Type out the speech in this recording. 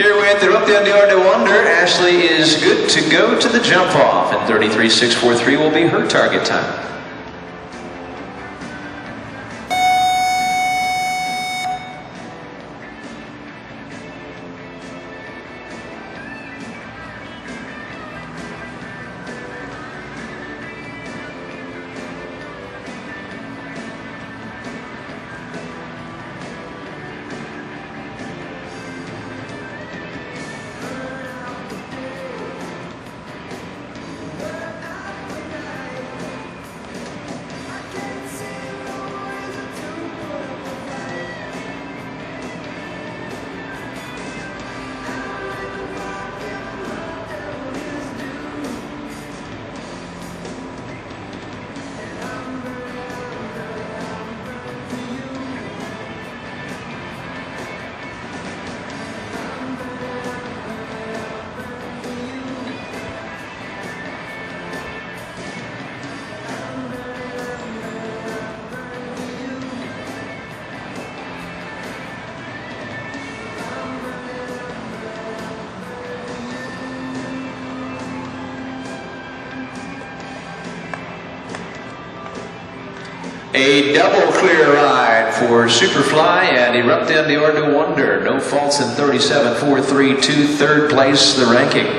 clear with the up down the yard to wonder. Ashley is good to go to the jump off, and 33.643 will be her target time. A double clear ride for Superfly and Erupthion D'Or de Wandor. No faults in 37.432, third place the ranking.